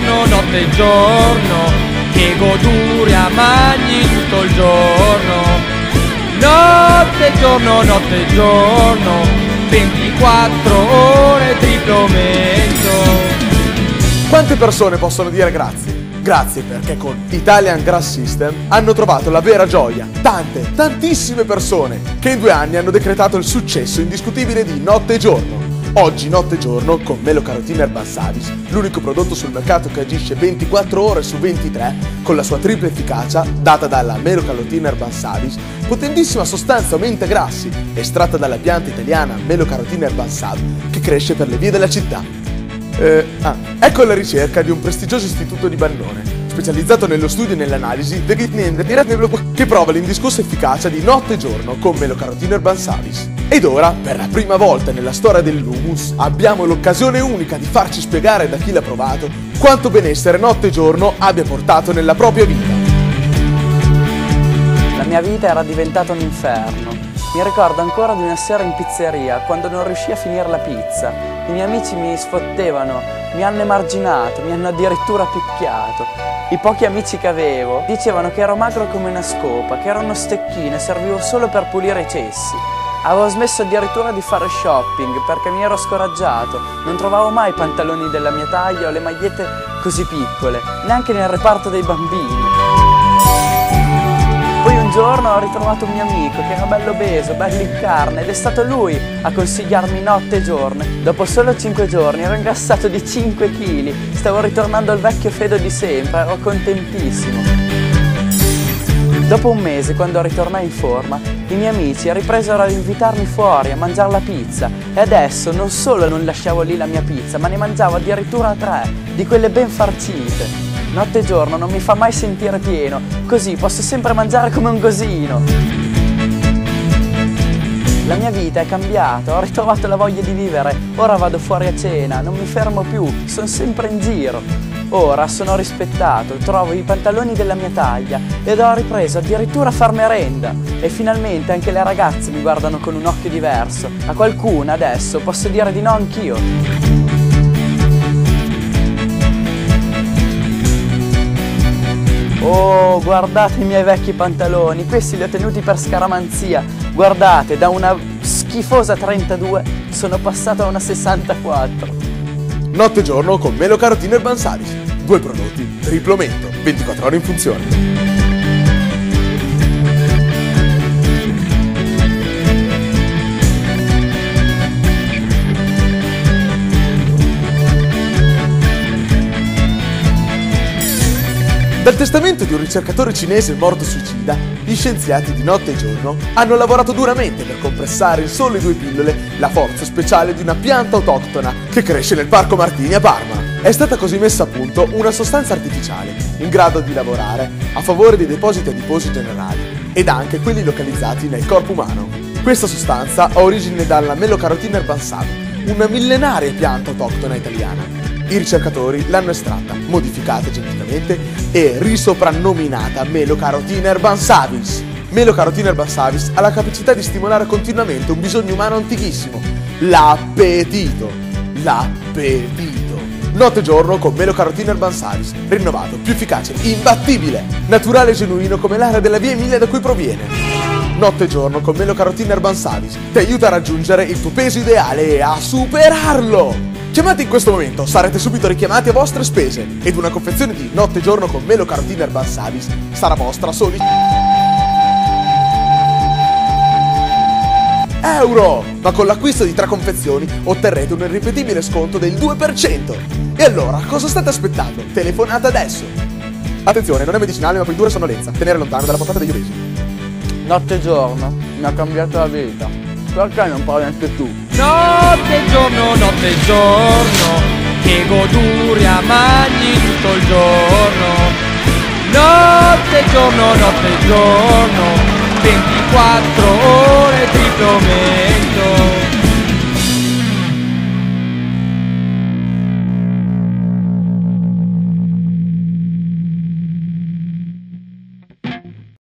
giorno, notte e giorno, che goduria mangi tutto il giorno. Notte e giorno, notte e giorno, 24 ore triplo aumento. Quante persone possono dire grazie? Grazie perché con Italian Grass System hanno trovato la vera gioia. Tante, tantissime persone che in due anni hanno decretato il successo indiscutibile di notte e giorno. Oggi notte e giorno con Melo Carotine Herbal Savis, l'unico prodotto sul mercato che agisce 24 ore su 23 con la sua tripla efficacia data dalla Melo Carotine Herbal Savis, potentissima sostanza aumenta grassi, estratta dalla pianta italiana Melo Carotine Herbal Sav che cresce per le vie della città. Eh, ah, ecco la ricerca di un prestigioso istituto di Bannone, specializzato nello studio e nell'analisi che prova l'indiscussa efficacia di notte e giorno con Melocarotine Urban Savis. Ed ora, per la prima volta nella storia dell'humus, abbiamo l'occasione unica di farci spiegare da chi l'ha provato quanto benessere notte e giorno abbia portato nella propria vita. La mia vita era diventata un inferno. Mi ricordo ancora di una sera in pizzeria, quando non riuscii a finire la pizza. I miei amici mi sfottevano, mi hanno emarginato, mi hanno addirittura picchiato. I pochi amici che avevo dicevano che ero magro come una scopa, che ero uno stecchino e servivo solo per pulire i cessi. Avevo smesso addirittura di fare shopping perché mi ero scoraggiato. Non trovavo mai pantaloni della mia taglia o le magliette così piccole, neanche nel reparto dei bambini. Poi un giorno ho ritrovato un mio amico che era bello obeso, bello in carne ed è stato lui a consigliarmi notte e giorno. Dopo solo 5 giorni ero ingrassato di 5 kg, stavo ritornando al vecchio Fedo di sempre, ero contentissimo. Dopo un mese, quando ritornai in forma, i miei amici ripresero ad invitarmi fuori a mangiare la pizza e adesso non solo non lasciavo lì la mia pizza, ma ne mangiavo addirittura tre, di quelle ben farcite. Notte e giorno non mi fa mai sentire pieno, così posso sempre mangiare come un gosino. La mia vita è cambiata, ho ritrovato la voglia di vivere, ora vado fuori a cena, non mi fermo più, sono sempre in giro. Ora sono rispettato, trovo i pantaloni della mia taglia ed ho ripreso addirittura a far merenda. E finalmente anche le ragazze mi guardano con un occhio diverso. A qualcuna adesso posso dire di no anch'io. Oh, guardate i miei vecchi pantaloni, questi li ho tenuti per scaramanzia. Guardate, da una schifosa 32 sono passato a una 64. Notte e giorno con Melo Carotine e Bansaris. Due prodotti, triplo aumento, 24 ore in funzione. Dal testamento di un ricercatore cinese morto suicida, gli scienziati di notte e giorno hanno lavorato duramente per compressare in sole due pillole la forza speciale di una pianta autoctona che cresce nel Parco Martini a Parma. È stata così messa a punto una sostanza artificiale in grado di lavorare a favore dei depositi adiposi generali ed anche quelli localizzati nel corpo umano. Questa sostanza ha origine dalla Melocarotina herbansale, una millenaria pianta autoctona italiana i ricercatori l'hanno estratta, modificata geneticamente e risoprannominata Melocarotina herbansavis. Melocarotina herbansavis ha la capacità di stimolare continuamente un bisogno umano antichissimo, l'appetito. L'appetito. Notte e giorno con Melocarotina herbansavis, rinnovato, più efficace, imbattibile, naturale e genuino come l'aria della via Emilia da cui proviene. Notte e giorno con Melocarotina herbansavis ti aiuta a raggiungere il tuo peso ideale e a superarlo! Chiamate in questo momento, sarete subito richiamati a vostre spese ed una confezione di notte e giorno con Melo Carotine Herbal sarà vostra soli euro! Ma con l'acquisto di tre confezioni otterrete un irripetibile sconto del 2%. E allora, cosa state aspettando? Telefonate adesso! Attenzione, non è medicinale ma può indurre sonnolenza. Tenere lontano dalla portata degli obesi. Notte e giorno mi ha cambiato la vita. Perché non parli anche tu? Notte giorno, notte giorno, che goduria mangi tutto il giorno. Notte giorno, notte giorno, 24 ore triplo meno.